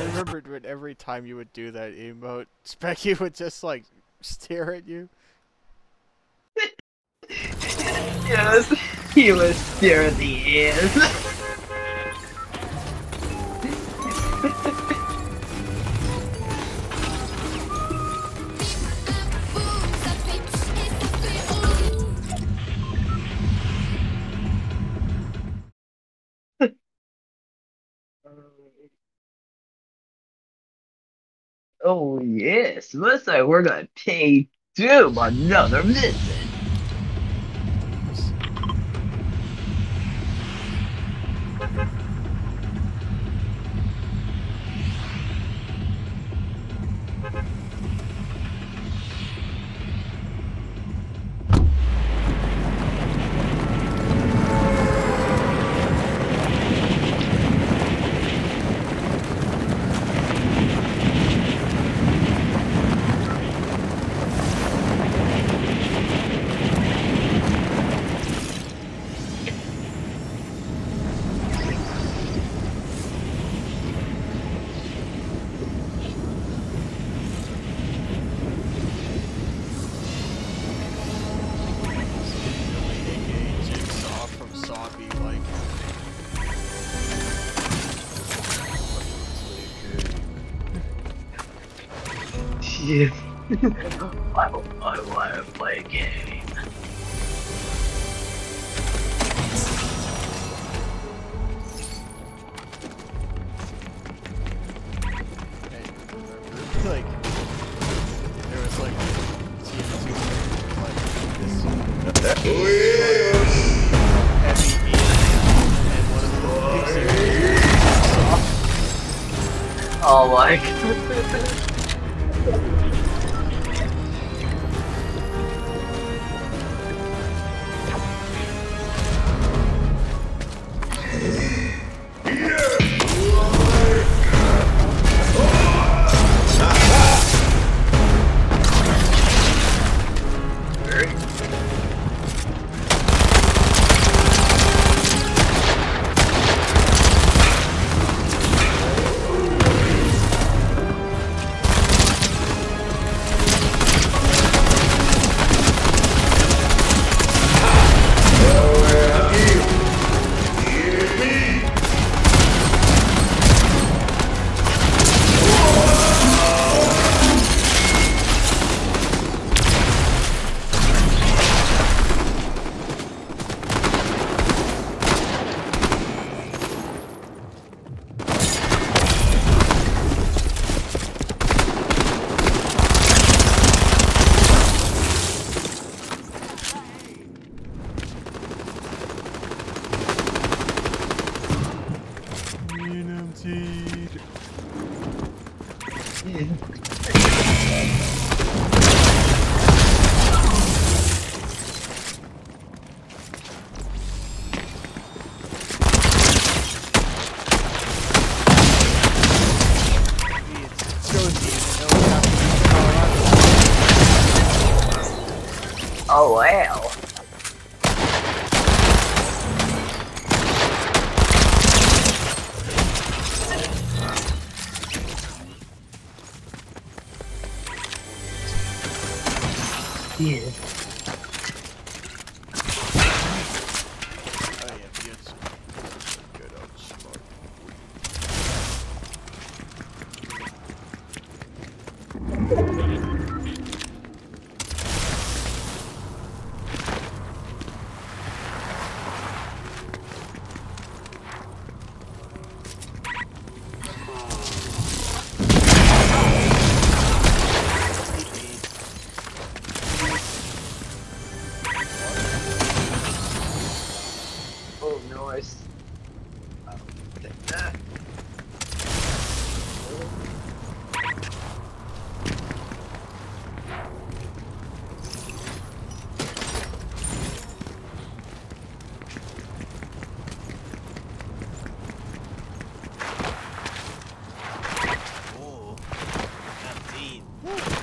I remembered when every time you would do that emote, Specky would just like stare at you. yes, he was stare at the end. Oh yes, looks like we're gonna take Doom another visit. Yes. I, I wanna play a game. Hey, like Oh wow. Indeed.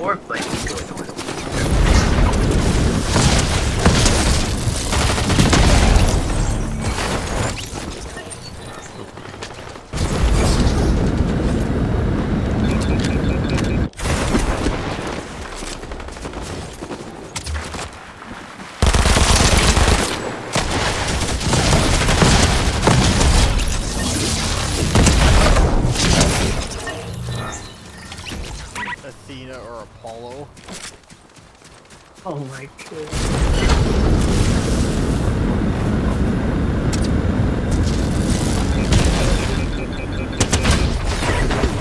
foreplay. Hollow. Oh my god.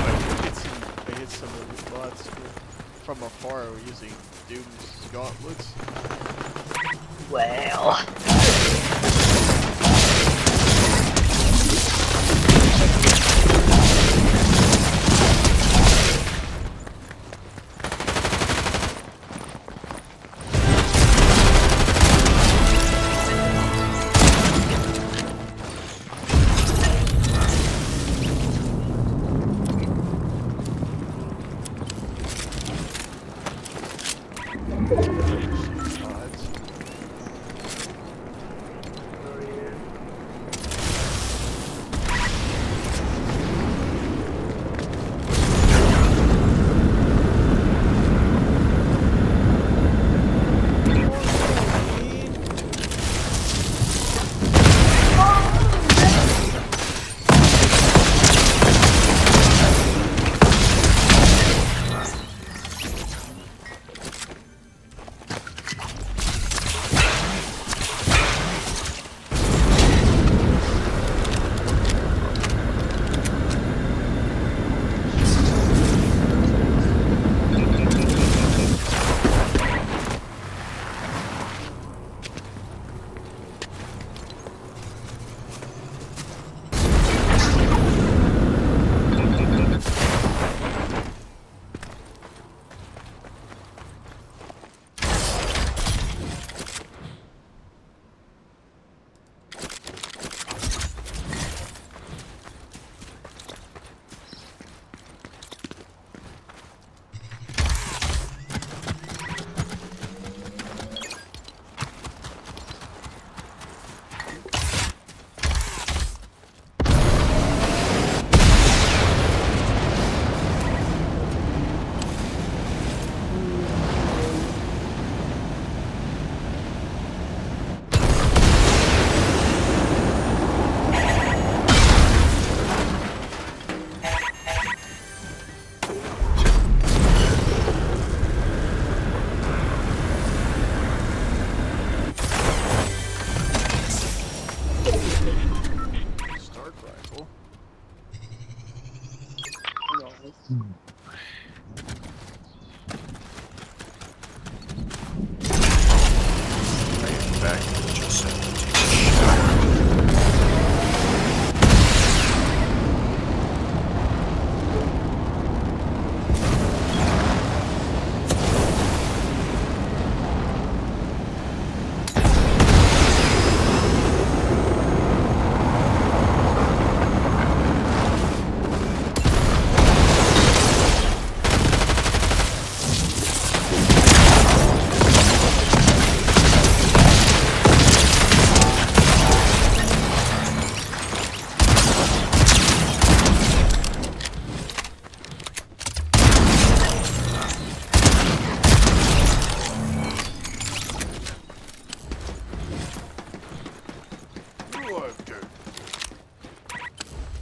I hit some, I hit some of the bots from afar using Doom's gauntlets. Well.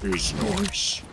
Is Norse.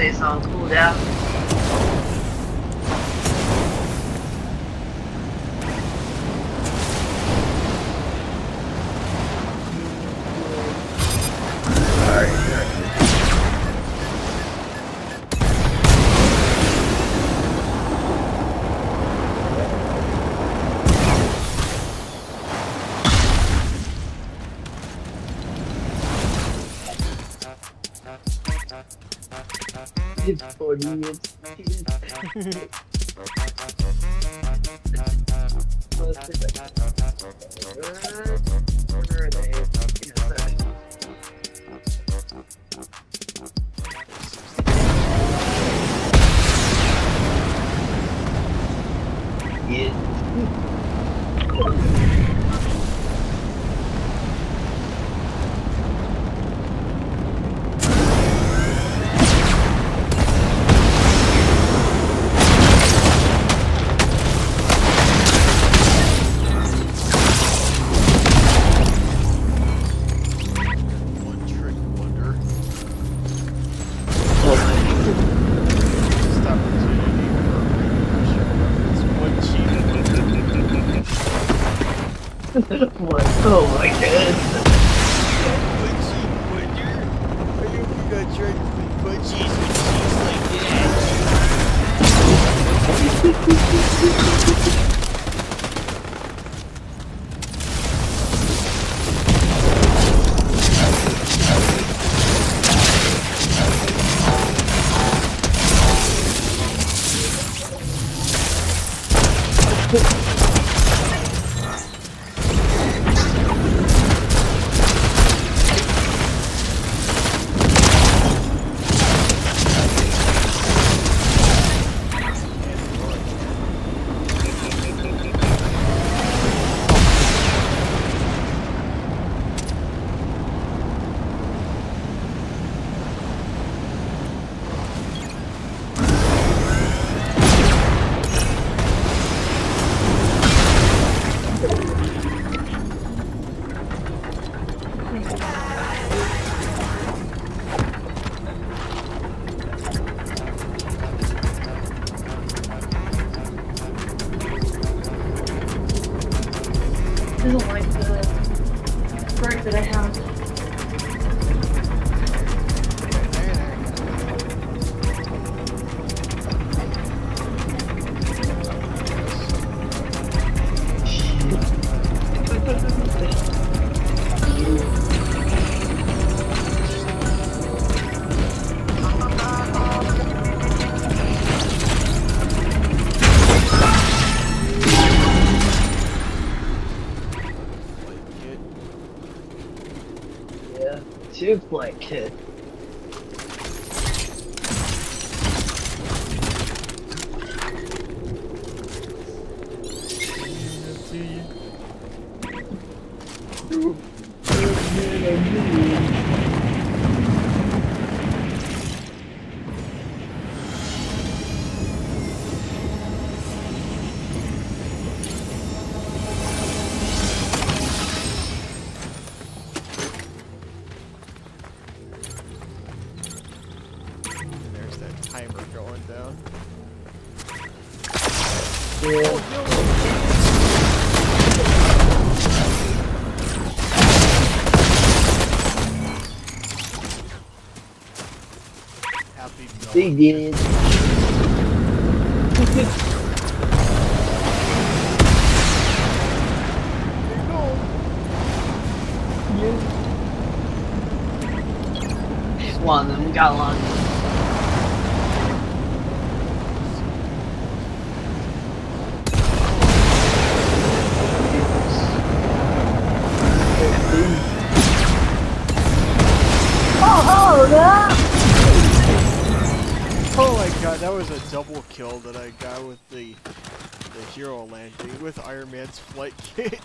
Of course, it stays comedians. yeah. is Black Cat? did. One of them got one. was a double kill that I got with the the hero landing with Iron Man's flight kit.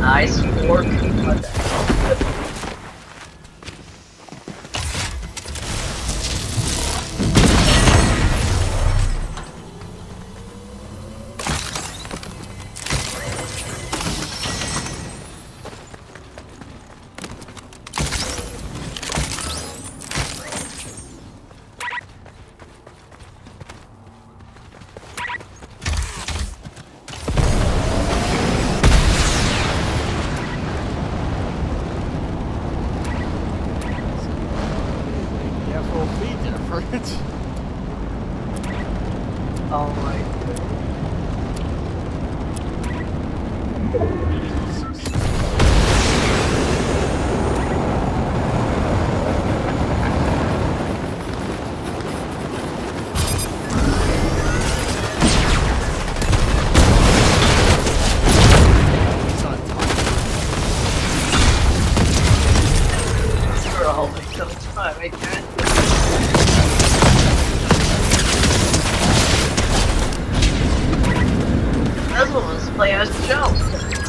Nice fork. Full feet different. Oh my god. Play as Joe.